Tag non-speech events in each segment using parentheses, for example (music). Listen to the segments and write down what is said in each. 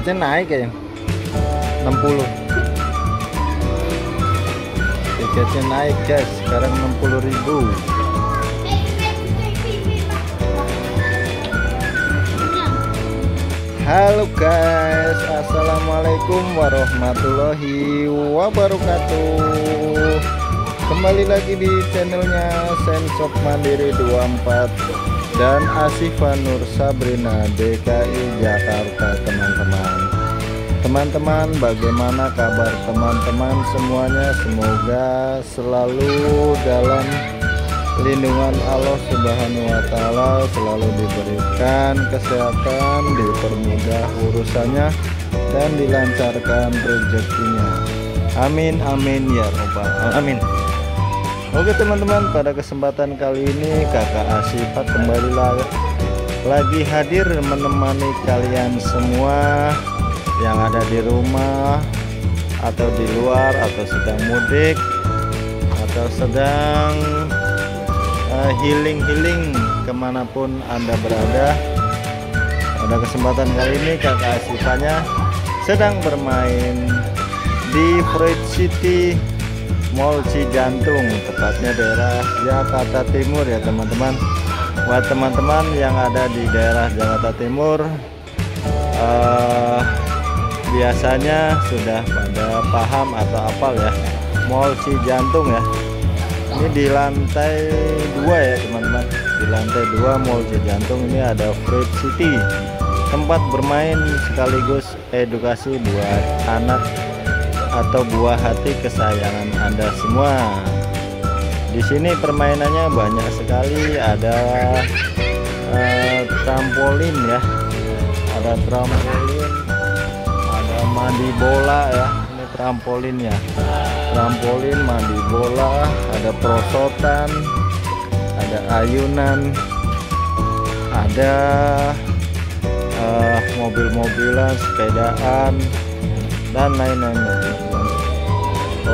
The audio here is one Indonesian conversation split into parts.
tiketnya naik ya 60 tiketnya naik guys. Sekarang 60.000 Halo guys, assalamualaikum warahmatullahi wabarakatuh. Kembali lagi di channelnya Sensop Mandiri 24 dan Asifa Nur Sabrina DKI Jakarta teman-teman. Teman-teman, bagaimana kabar teman-teman semuanya? Semoga selalu dalam lindungan Allah Subhanahu wa taala selalu diberikan kesehatan, dipermudah urusannya dan dilancarkan rezekinya. Amin amin ya robbal alamin. Oke teman-teman, pada kesempatan kali ini Kakak Asifa kembali lagi hadir menemani kalian semua yang ada di rumah atau di luar atau sedang mudik atau sedang Eh, healing-healing ke mana pun anda berada. Pada kesempatan kali ini kakak Asifanya sedang bermain di Freud City Mall Cijantung tepatnya daerah Jakarta Timur ya teman-teman. Buat teman-teman yang ada di daerah Jakarta Timur uh, biasanya sudah pada paham atau apal ya Mall Cijantung ya. Ini di lantai dua ya teman-teman. Di lantai dua Mall Jantung ini ada Fruit City. Tempat bermain sekaligus edukasi buat anak atau buah hati kesayangan anda semua. Di sini permainannya banyak sekali. Ada uh, trampolin ya. Ada trampolin ada mandi bola ya. Ini trampolinnya trampolin mandi bola ada perosotan ada ayunan ada uh, mobil-mobilan sepedaan dan lain-lain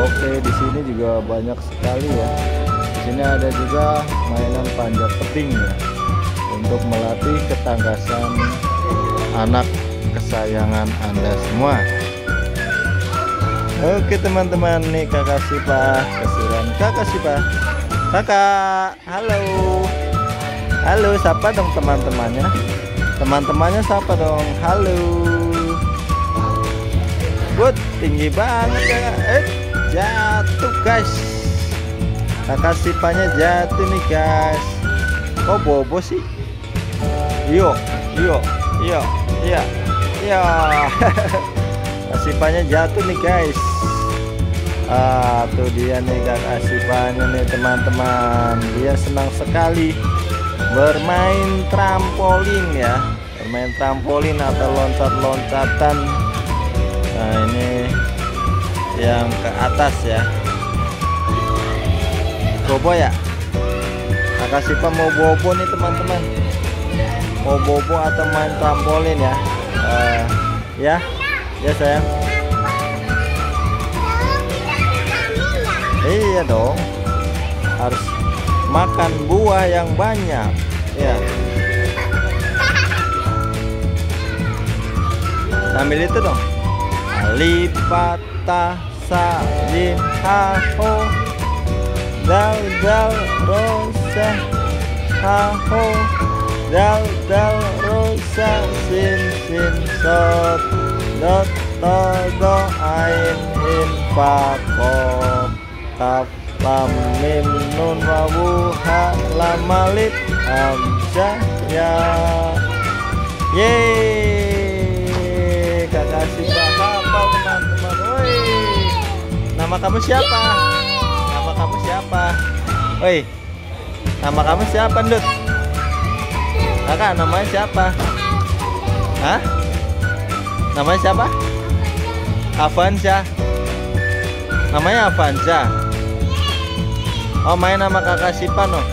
oke di sini juga banyak sekali ya. Di sini ada juga mainan panjat tebing ya untuk melatih ketangkasan anak kesayangan anda semua. Oke teman-teman nih kakak Sipa kesiran kakak Sipa. Kakak halo. Halo siapa dong teman-temannya? Teman-temannya siapa dong? Halo. Bud tinggi banget ya eh jatuh guys. Kakak Sipanya jatuh nih guys. Kok bobo sih? Yuk yuk yuk iya iya asipannya jatuh nih guys. Ah tuh dia nih kak asipannya nih teman-teman. Dia senang sekali bermain trampolin ya. Bermain trampolin atau loncat-loncatan. Nah ini yang ke atas ya. Bobo ya? Kakak Sipa mau bobo nih teman-teman. Mau bobo atau main trampolin ya? Uh, ya? Ya sayang. Iya dong. Harus makan buah yang banyak. Ya. Sambil itu dong alipata salin haho dal dal rosa haho dal dal rosa sin sin sot. Dot to do ain in fakom kaf lam mim nun wawu ha lam malib hamzah ya. Yeay! Kakak teman-teman woi nama kamu siapa? Nama kamu siapa? Woi nama kamu siapa Ndut? Kakak namanya siapa? Hah? namanya siapa? Avanza. Namanya Avanza? Oh main nama kakak Sipan oh.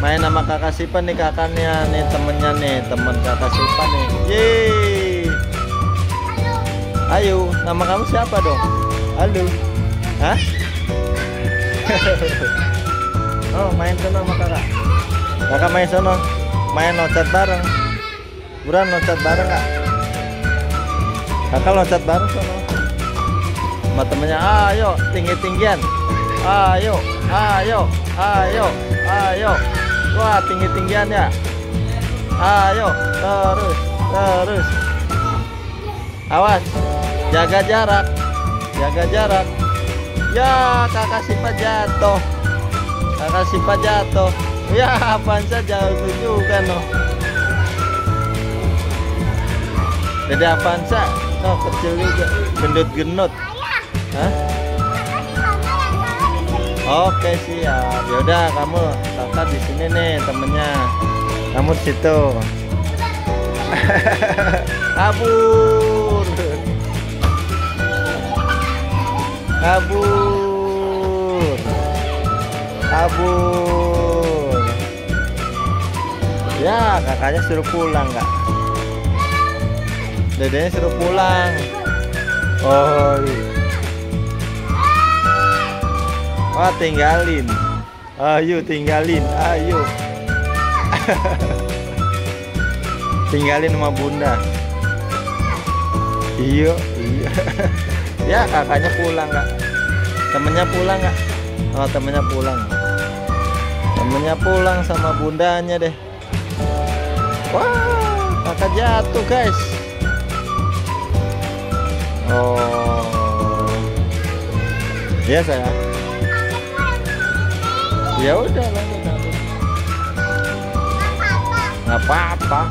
Main nama kakak Sipan nih kakaknya nih temennya nih temen kakak Sipan nih. Yeay ayo nama kamu siapa dong? Halo. Hah? (laughs) Oh main sono sama kakak. Kakak main sono main loncat bareng. Buran loncat bareng kak kakak loncat bareng sono sama temennya ayo tinggi tinggian ayo ayo ayo ayo. Wah tinggi tinggian ya. Ayo terus terus. Awas jaga jarak jaga jarak ya kakak sifat jatuh kakak sifat jatuh ya Avanza jatuh juga no Dede Avanza no kecil juga gendut-gendut Hah? Oke siap. Yaudah kamu kakak di sini nih temennya. Kamu situ. (laughs) Kabur. Kabur. Kabur. Ya kakaknya suruh pulang kak. Dedenya suruh pulang. Oh. Iya. Oh tinggalin Ayo tinggalin Ayo (laughs) Tinggalin sama bunda Iya Iya (laughs) Ya kakaknya pulang kak. Temennya pulang kak. Oh temennya pulang. Temennya pulang sama bundanya deh. Wah kakak jatuh guys. Oh. Iya saya. Ya udah nggak apa-apa.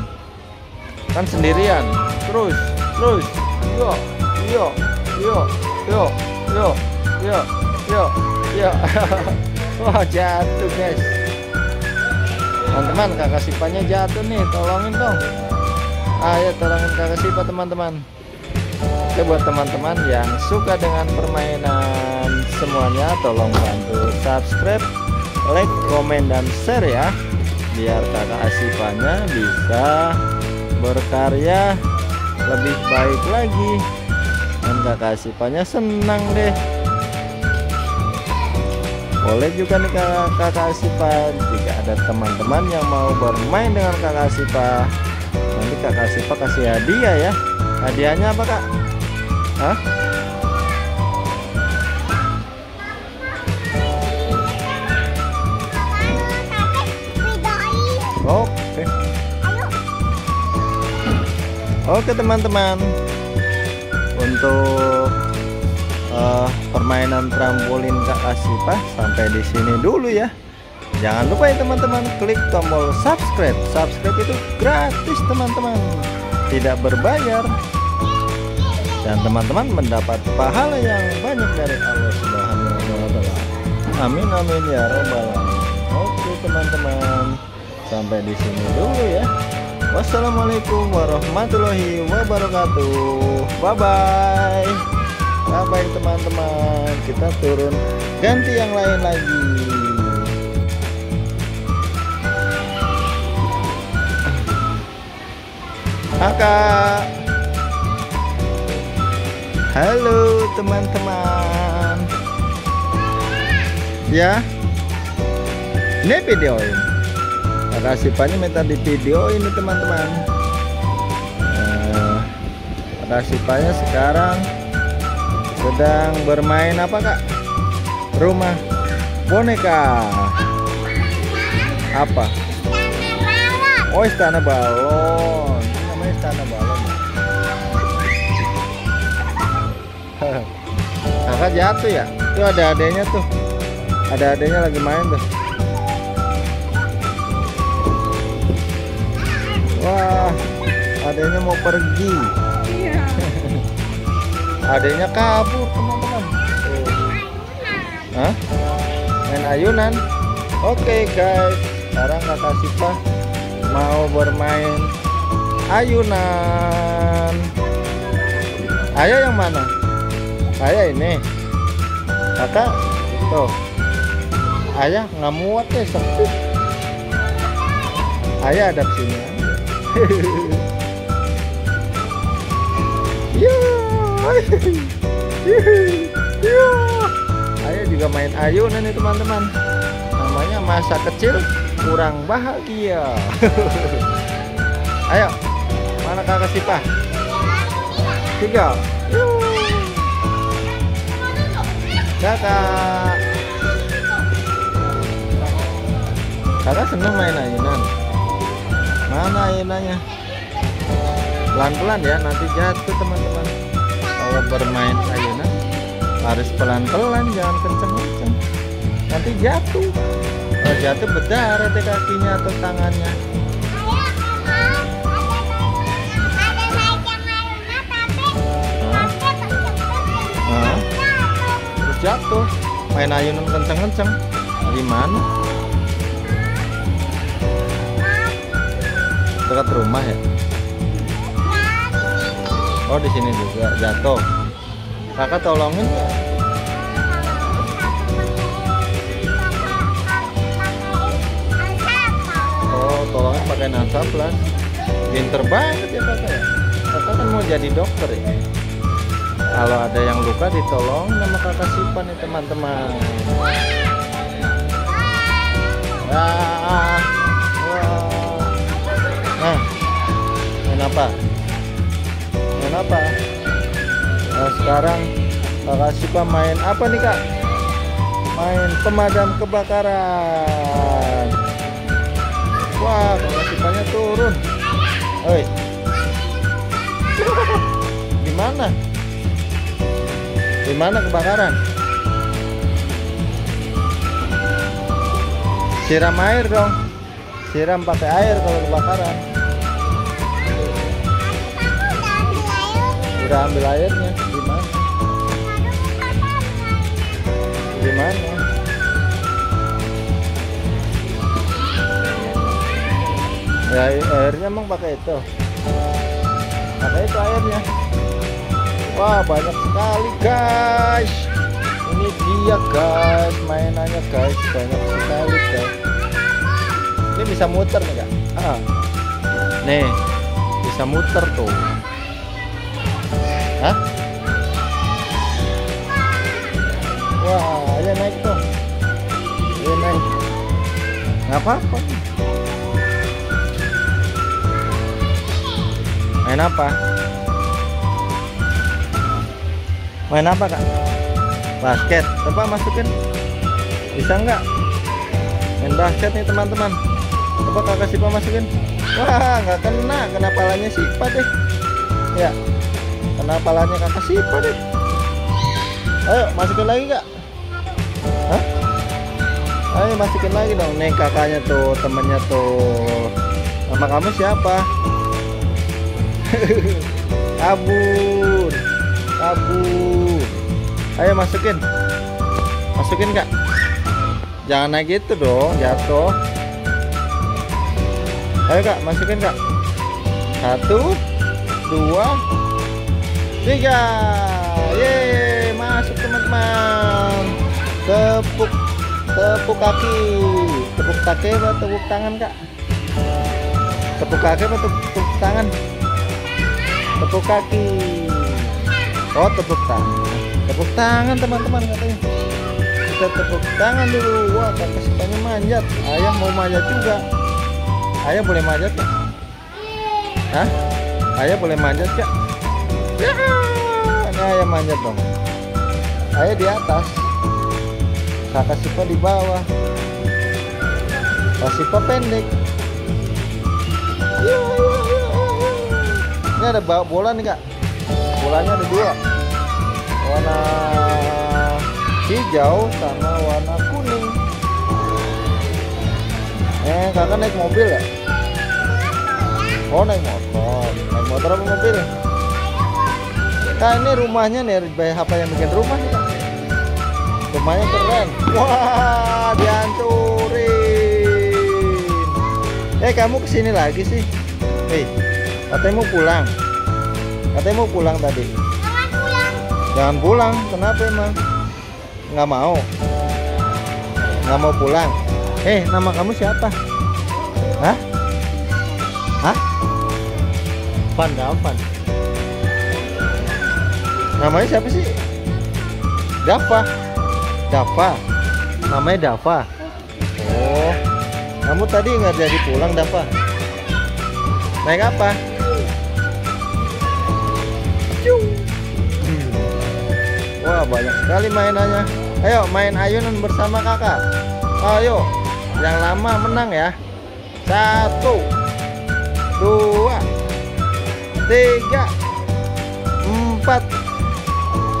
Kan sendirian. Terus terus. Yo yo yo yo yo yo yo yo. (laughs) Wah jatuh guys. Teman-teman kakak sipanya jatuh nih. Tolongin dong. Ayo tolongin kakak sipa teman-teman. Oke buat teman-teman yang suka dengan permainan semuanya tolong bantu subscribe like, komen, dan share ya. Biar kakak Asifanya bisa berkarya lebih baik lagi dan kakak Asifanya senang deh boleh juga nih kakak, kakak Asifa jika ada teman-teman yang mau bermain dengan kakak Asifa nanti kakak Asifa kasih hadiah ya hadiahnya apa kak? Hah? Oke. Oke teman-teman. Untuk uh, permainan trampolin Kak Asipa sampai di sini dulu ya. Jangan lupa ya teman-teman klik tombol subscribe. Subscribe itu gratis teman-teman. Tidak berbayar. Dan teman-teman mendapat pahala yang banyak dari Allah Subhanahu wa taala. Amin amin ya robbal alamin. Oke teman-teman sampai di sini dulu ya wassalamualaikum warahmatullahi wabarakatuh. Bye bye bye bye teman-teman. Kita turun ganti yang lain lagi. Kakak halo teman-teman. Ya. Ini videoin Makasih banyak minta di video ini teman-teman. Makasih banyak sekarang sedang bermain apa kak? Rumah boneka. Apa? Oh istana balon. Ini namanya istana balon (laughs) kakak jatuh ya? Itu ada adanya tuh. Ada adanya lagi main tuh adanya mau pergi. Iya. (laughs) adanya kabur, teman-teman. Hah? Main ayunan. Oke, okay, guys. Sekarang Kakak Sipa mau bermain ayunan. Ayah yang mana? Ayah ini. Kakak tuh. Ayah nggak muat deh sempit. Ayah ada sini (laughs) ayo juga main ayunan nih teman-teman. Namanya masa kecil kurang bahagia. (laughs) Ayo mana kakak Sipa? Tiga. Kakak. Kakak seneng main ayunan. Mana ayunannya pelan-pelan ya nanti jatuh teman-teman. Kalau bermain ayunan harus pelan-pelan jangan kenceng-kenceng. Nanti jatuh. Kalau jatuh berdarah deh kakinya atau tangannya. Jatuh. Main ayunan kenceng-kenceng. Di mana dekat rumah ya oh di sini juga. Jatuh. Kakak tolongin. Oh tolongin pakai nasablas pinter banget ya kakak ya. Kakak kan mau jadi dokter ya kalau ada yang luka ditolong sama kakak Sipan nih teman-teman. Ah, wah. nah main apa nah, sekarang kakak Sipa main apa nih kak main pemadam kebakaran wah kakak Sipanya turun Oi. (laughs) Gimana? Gimana kebakaran? Siram air dong. Siram pakai air kalau kebakaran. Udah ambil airnya. Gimana? Gimana? Ya airnya emang pakai itu. Pakai itu airnya. Wah banyak sekali guys Ini dia guys Mainannya guys Banyak sekali guys Ini bisa muter nih kak ah. Nih Bisa muter tuh Hah? Wah ayo naik tuh Ayo naik Gak apa-apa Main apa? Main apa kak? Basket. Coba masukin. Bisa nggak? Main basket nih teman-teman. Coba kakak Sipa masukin. Wah nggak kena. Kena palanya Sipa deh. Ya. Kena palanya kakak Sipa deh. Ayo masukin lagi kak. Hah? Ayo masukin lagi dong. Nih kakaknya tuh, temennya tuh. Nama kamu siapa? (laughs) Kabur kabur ayo masukin masukin kak jangan naik gitu dong jatuh ayo kak masukin kak satu dua tiga. Ye masuk teman-teman. Tepuk tepuk kaki. Tepuk kaki apa tepuk tangan kak? Tepuk kaki apa tepuk, tepuk tangan? Tepuk kaki. Oh tepuk tangan. Tepuk tangan teman-teman katanya. Kita tepuk tangan dulu. Wah kakak sukanya manjat. Ayah mau manjat juga. Ayah boleh manjat gak? Hah? Ayah boleh manjat gak? Ya Ini ayah manjat dong. Ayah di atas. Kakak Sipa di bawah. Kakak Sipa pendek. Ini ada bola nih kak. Bolanya ada dua. Warna hijau sama warna kuning. Eh kakak naik mobil ya? Oh naik motor. Naik motor apa mobil Kak ini rumahnya nih apa yang bikin rumah nih kak rumahnya keren wah dihancurin eh kamu ke sini lagi sih hei katanya mau pulang Katanya mau pulang tadi. Jangan pulang. Jangan pulang. Kenapa emang? Nggak mau. Nggak mau pulang. Eh, nama kamu siapa? Hah? Hah? Van Davan. Namanya siapa sih? Dava. Dava. Namanya Dava. Oh. Kamu tadi nggak jadi pulang Dava? Naik apa? Wah banyak sekali mainannya. Ayo main ayunan bersama kakak. Ayo yang lama menang ya. Satu dua tiga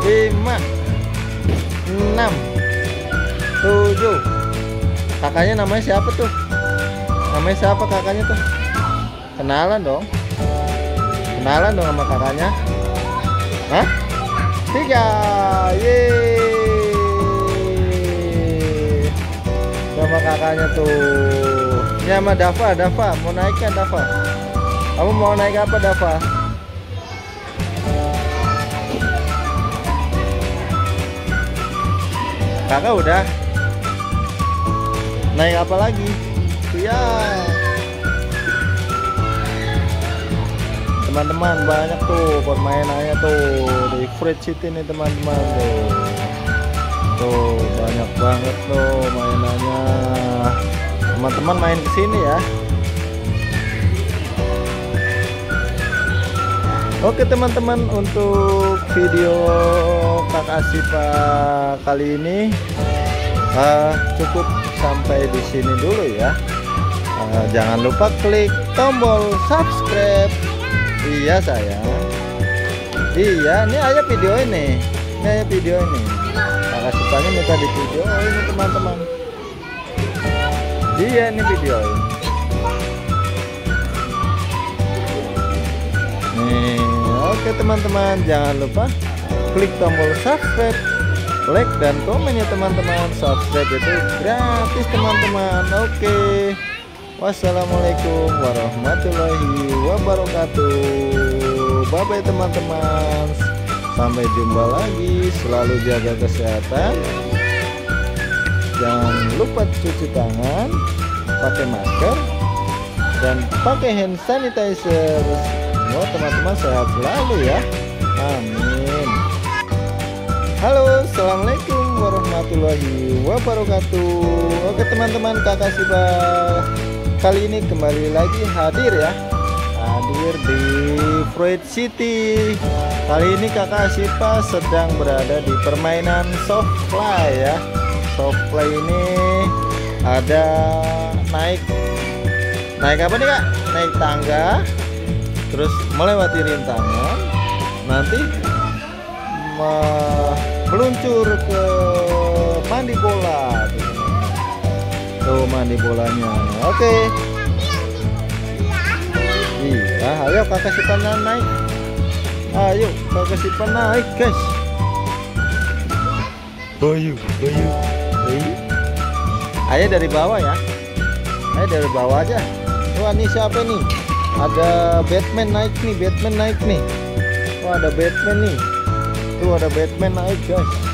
lima enam tujuh. Kakaknya namanya siapa tuh? Namanya siapa kakaknya tuh? Kenalan dong. Kenalan dong sama kakaknya. Hah? tiga yeay. Sama kakaknya tuh. Ini sama Dava Dava. Mau naikkan Dava? Kamu mau naik apa Dava kakak udah naik apa lagi? Ya teman-teman banyak tuh permainannya tuh di Fred City nih teman-teman. Tuh. Tuh banyak banget tuh mainannya. Teman-teman main ke sini ya Oke teman-teman untuk video kakak Sipa kali ini uh, cukup sampai di sini dulu ya. Uh, jangan lupa klik tombol subscribe. Iya sayang. Iya ini ayah video ini. Ini ayah video ini. Kakak Sipanya minta di video. Oh, ini teman-teman. Iya ini video ini oke teman-teman jangan lupa klik tombol subscribe like dan komen ya teman-teman. Subscribe itu gratis teman-teman. Oke. Wassalamualaikum warahmatullahi wabarakatuh. Bye bye teman-teman. Sampai jumpa lagi. Selalu jaga kesehatan. Jangan lupa cuci tangan pakai masker dan pakai hand sanitizer semua teman-teman sehat selalu ya. Amin. Halo assalamualaikum warahmatullahi wabarakatuh. Oke teman-teman kakak Siba kali ini kembali lagi hadir ya. Hadir di Freud City. Kali ini kakak Sipa sedang berada di permainan soft play ya. Soft play ini ada naik naik apa nih kak? Naik tangga terus melewati rintangan nanti meluncur ke mandi bola. Tuh mandi bolanya. Oke. Iya ayo kakak sipan naik. Ayo kakak sipan naik guys. Ayo ayo ayo ayo dari bawah ya. Ayo dari bawah aja. Wah ini siapa nih ada Batman naik nih Batman naik nih. Wah ada Batman nih. Tuh ada Batman naik guys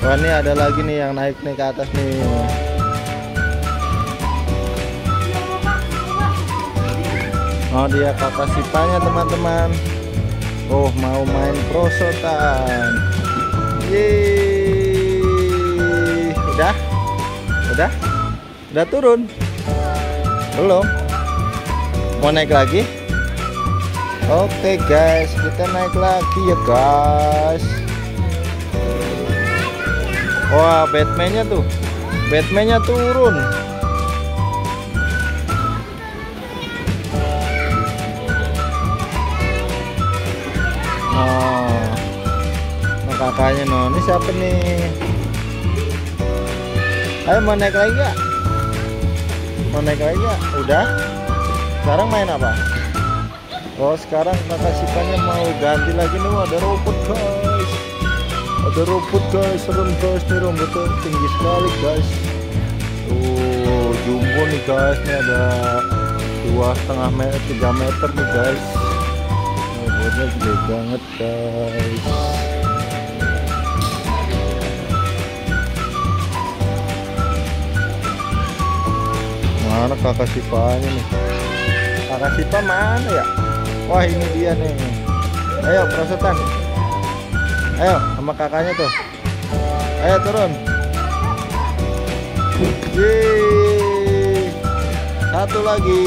wah ini ada lagi nih yang naik nih ke atas nih. Oh dia kakak sipanya teman-teman. Oh mau main prosotan. Yeay. Udah? Udah? Udah turun? Belum mau naik lagi? Oke guys kita naik lagi ya guys. Wah Batman-nya tuh. Batman-nya turun. Oh. Nah, kakaknya no ini siapa nih? Ayo mau naik lagi gak mau naik lagi gak udah sekarang main apa? Oh sekarang kakak mau ganti lagi nih. Ada robot guys. Ada robot guys. Serem guys. Nih robotnya tinggi sekali guys. Tuh jumbo nih guys. Ini ada dua setengah meter tiga meter nih guys. Robotnya gede banget guys. Mana kakak sipanya nih kakak sipa mana ya wah ini dia nih ayo prosotan ayo sama kakaknya tuh Ayo turun. Yeay. Satu lagi.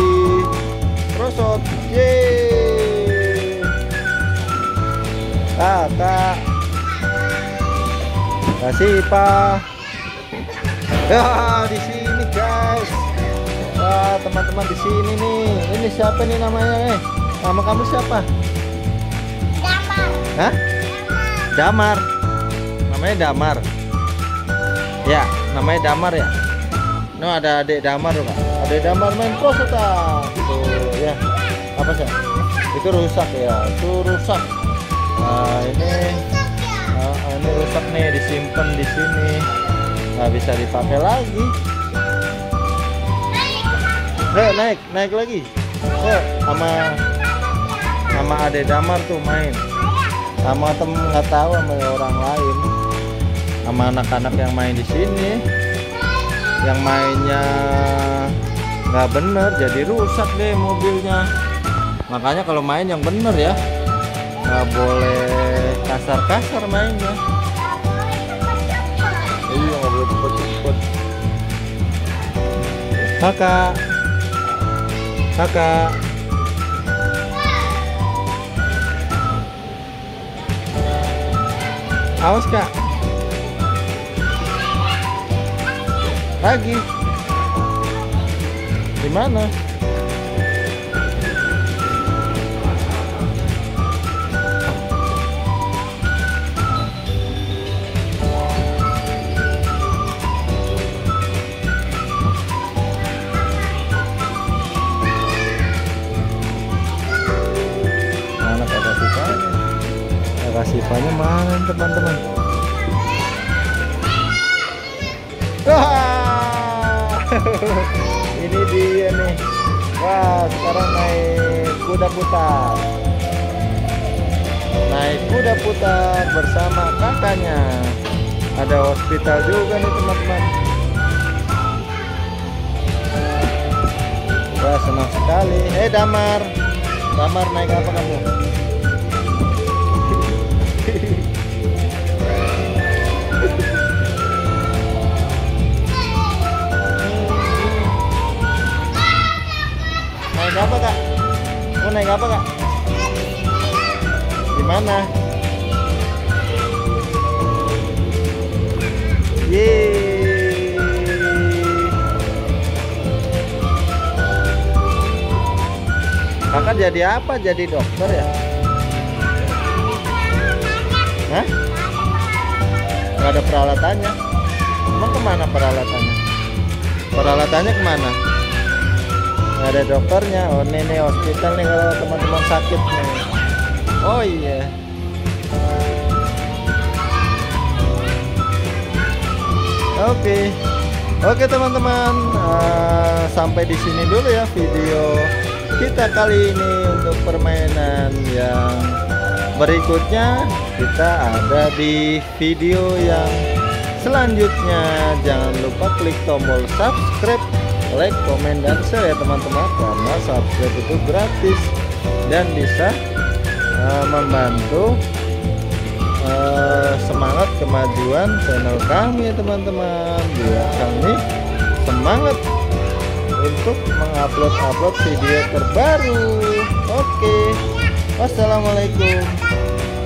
Prosot. Yeay. Kakak. Kasih Pak. Ya, di sini teman-teman di sini nih. Ini siapa nih namanya? Eh, nama kamu siapa? Damar. Hah? Damar. Namanya Damar. Ya, namanya Damar ya. No ada adik Damar tuh kak. Adik Damar main prosota. Tuh ya. Apa sih? Itu rusak ya. Itu rusak. Nah ini, nah, ini rusak nih disimpan di sini. Nggak bisa dipakai lagi. Ayo naik, naik lagi. Ayo sama sama adik Damar tuh main. Sama temen nggak tahu sama orang lain. Sama anak-anak yang main di sini. Yang mainnya nggak bener jadi rusak deh mobilnya. Makanya kalau main yang bener ya nggak boleh kasar-kasar mainnya. Iya nggak boleh cepet-cepet. Kakak kakak Awas kak. Lagi. Di mana? Mana Kakak sisanya mana teman-teman? (laughs) Ini dia nih. Wah, sekarang naik kuda putar. Naik kuda putar bersama kakaknya. Ada hospital juga nih teman-teman. Wah, senang sekali. Eh, Damar. Damar naik apa kamu? Naik apa kak? Mau naik apa kak? Di mana? Yeay. Kakak jadi apa? Jadi dokter ya? Hah? Gak ada peralatannya. Emang ke mana peralatannya? Peralatannya ke mana? Nggak ada dokternya. Oh ini nih hospital nih kalau teman-teman sakit nih. Oh iya. Oke. Oke teman-teman, Eh, sampai di sini dulu ya video kita kali ini untuk permainan yang berikutnya kita ada di video yang selanjutnya jangan lupa klik tombol subscribe like komen dan share ya teman-teman. Karena subscribe itu gratis dan bisa uh, membantu uh, semangat kemajuan channel kami ya teman-teman. Biar kami semangat untuk mengupload-upload video terbaru. Oke. Wassalamualaikum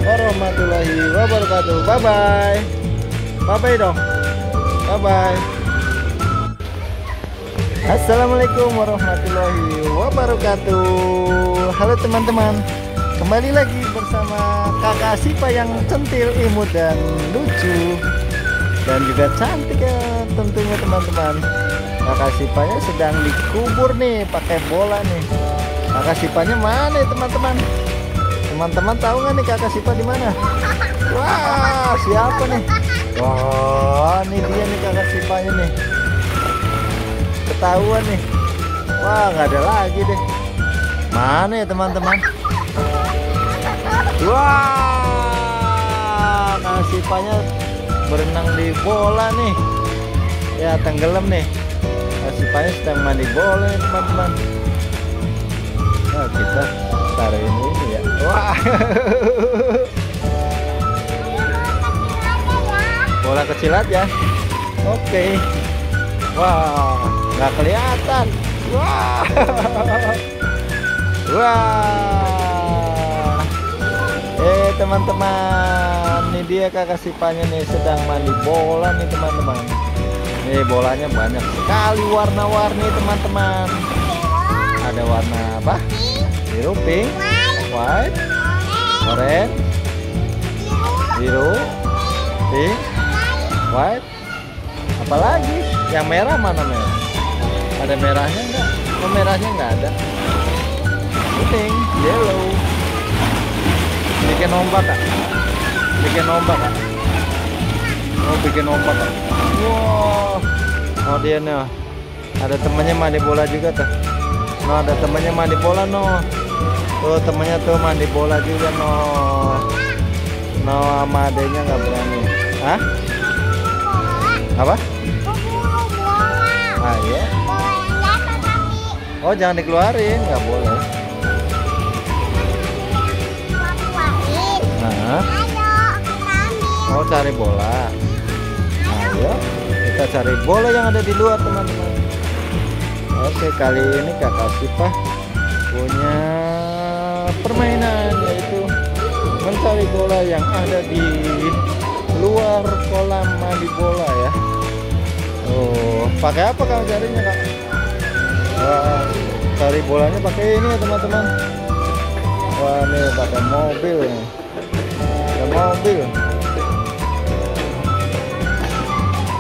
warahmatullahi wabarakatuh. Bye bye bye bye dong. Bye bye Assalamualaikum warahmatullahi wabarakatuh. Halo teman-teman Kembali lagi bersama kakak Sipa yang centil, imut dan lucu. Dan juga cantik ya tentunya teman-teman. Kakak Sipanya sedang dikubur nih pakai bola nih. Kakak Sipanya mana ya teman-teman? Teman-teman tahu nggak nih kakak Sipa di mana? Wah siapa nih? Wah ini dia nih kakak Sipanya nih ketahuan nih. Wah nggak ada lagi deh. Mana ya teman-teman? Wah kasipanya berenang di bola nih. Ya tenggelam nih. Kasipanya sedang mandi bola nih teman-teman. Nah kita taruhin ini ya. Wah. Bola kecil aja. Oke. Wah nggak kelihatan. Wah. (laughs) Wah. Eh teman-teman. Ini dia kakak sipanya nih sedang mandi bola nih teman-teman. Nih bolanya banyak sekali warna-warni teman-teman. Ada warna apa? Biru pink white orange biru pink white. Apalagi? Yang merah mana merah ada merahnya enggak oh merahnya enggak ada. Kuning yellow. Bikin ombak kak. Bikin ombak kak. Oh bikin ombak kak. Wow. Oh dia nih ada temannya mandi bola juga tuh no ada temannya mandi bola no tuh temannya tuh mandi bola juga no no sama adenya nggak berani. Hah? apa? Ah iya oh jangan dikeluarin nggak boleh. Nah mau cari bola. Ayo. kita cari bola yang ada di luar teman-teman. Oke kali ini kakak Sipah punya permainan yaitu mencari bola yang ada di luar kolam mandi bola ya. Oh pakai apa kamu carinya kak Wah, cari bolanya pakai ini ya teman-teman. Wah ini pakai mobil ya ada mobil.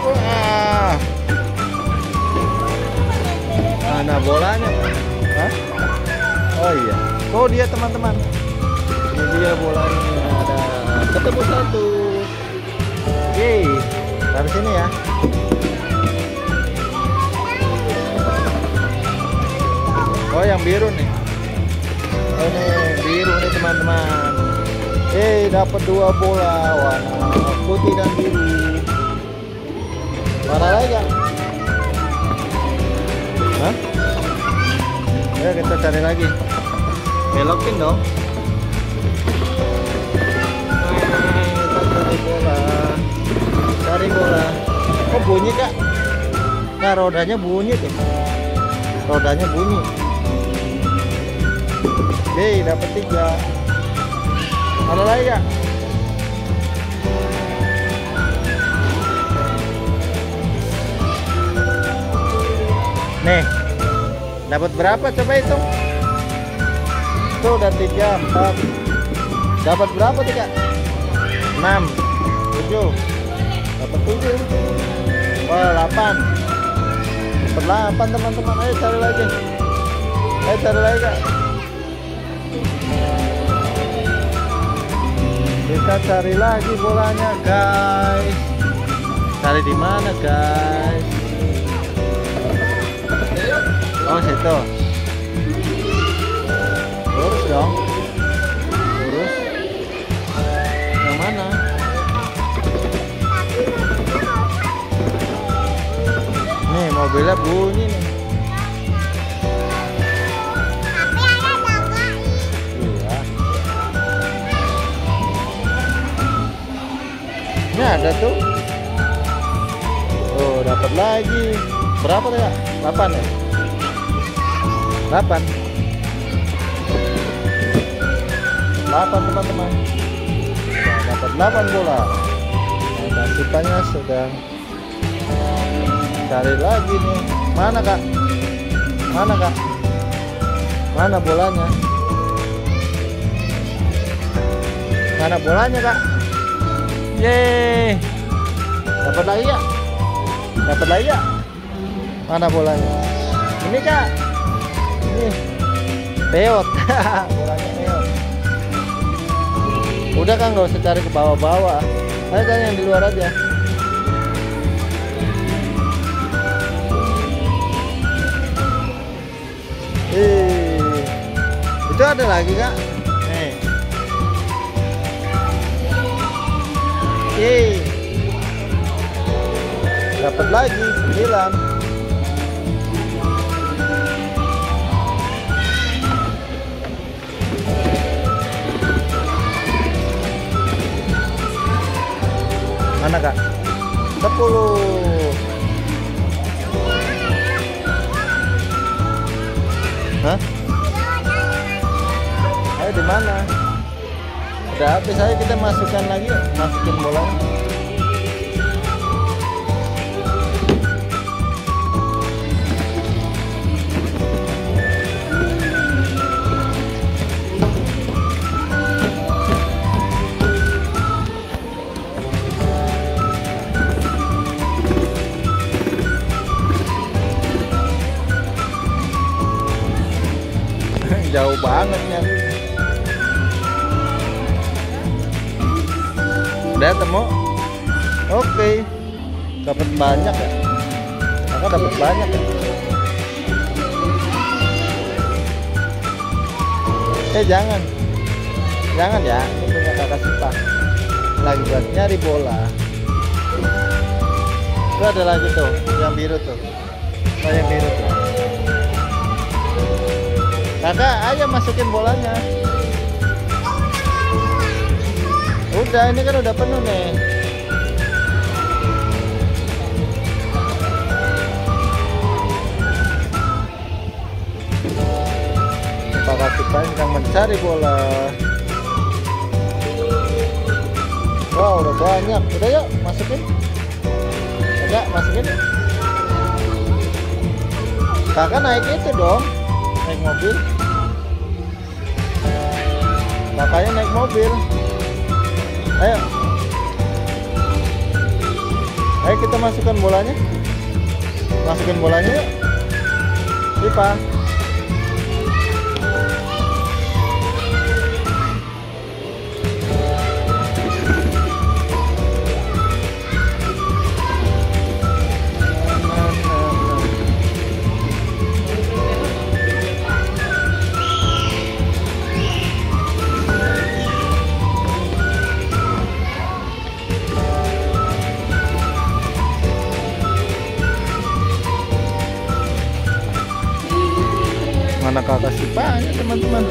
Wah. Mana bolanya? Hah? oh iya. Oh dia teman-teman. Ini dia bolanya. Ada ketemu satu. Oke taruh sini ya oh yang biru nih. Oh ini biru nih teman-teman. Eh dapat dua bola. Warna putih dan biru. Mana lagi kan Hah? ya kita cari lagi. Belokin dong. Cari bola. Cari bola. Kok bunyi kak? Nah rodanya bunyi tuh. Rodanya bunyi Oke, dapat tiga. Ada lagi ya? Nih, dapat berapa coba hitung? Tuh udah tiga, empat. Dapat berapa tiga? Enam, tujuh. Dapat tujuh. Wah, delapan. Dapat delapan teman-teman. Ayo cari lagi. Ayo cari lagi kak. Kita cari lagi bolanya, guys. Cari di mana, guys? Oh, situ. Lurus dong. Lurus. Yang mana? Nih, mobilnya bunyi nih. Ini ada tuh. Oh, dapat lagi. Berapa tuh ya? 8 ya? 8. 8 teman-teman. Nah, dapat 8 bola. Nah, sipanya sedang cari lagi nih. Mana, Kak? Mana, Kak? Mana bolanya? Mana bolanya, Kak? Yeay. Dapat lagi ya? Dapat lagi ya? Mana bolanya? Ini kak. Ini. Peot. (laughs) bolanya peot. Udah kan nggak usah cari ke bawah-bawah. Ayo cari yang di luar aja. Eh, itu ada lagi kak? Yeay. Dapat lagi 9. Mana kak? 10 Hah? Ayo di mana? Udah habis ayo kita masukkan lagi, masukin bola. Banyak ya. Kakak dapat banyak ya. Eh jangan. Jangan ya. Ini punya kakak Sipa. Lagi buat nyari bola. Itu ada lagi tuh, yang biru tuh. Oh yang biru tuh. Kakak, ayo masukin bolanya. Udah, ini kan udah penuh nih. Kita sedang mencari bola. Wow, udah banyak. Udah yuk, masukin. Kakak, masukin. Kakak naik itu dong naik mobil kakaknya naik mobil ayo ayo kita masukkan bolanya masukin bolanya yuk Pipa teman-teman.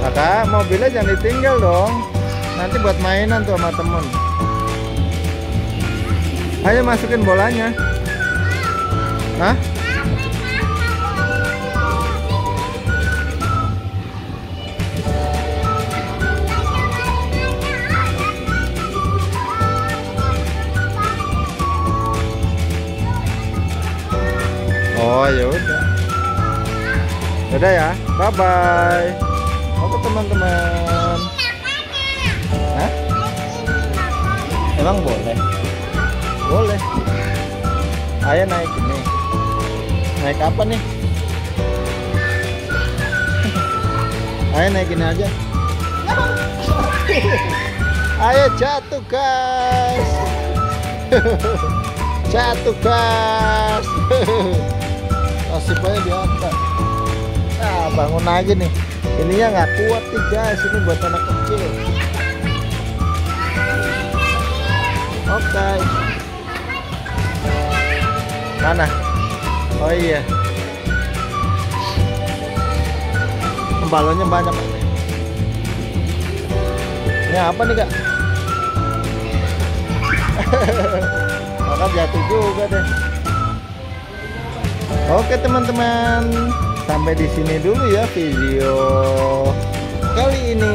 Kakak mobilnya jangan ditinggal dong. Nanti buat mainan tuh sama temen. Ayo masukin bolanya. Hah? Oh ya udah. Udah ya. Bye bye. Oke teman-teman. Hah? Emang boleh? Boleh. Ayo naik ini. Naik apa nih? (laughs) Ayo naik ini aja. (laughs) Ayo jatuh guys. (laughs) jatuh gas. Nasib aja di atas. Nah, bangun lagi nih. Ininya nggak kuat nih guys. Ini buat anak kecil. Oke. Mana? Oh iya. Balonnya banyak. Ini apa nih kak? (laughs) Maka jatuh juga deh. Oke teman-teman, sampai di sini dulu ya video kali ini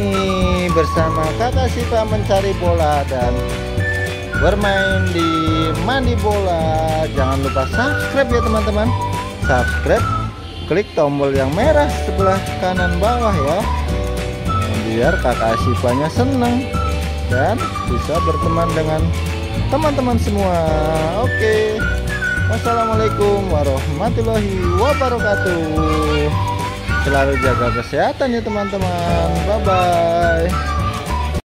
bersama kakak Sipa mencari bola dan bermain di mandi bola. Jangan lupa subscribe ya teman-teman. Subscribe, klik tombol yang merah sebelah kanan bawah ya. Biar kakak Sipanya seneng dan bisa berteman dengan teman-teman semua. Oke. Wassalamualaikum warahmatullahi wabarakatuh. Selalu jaga kesehatan ya teman-teman. Bye bye.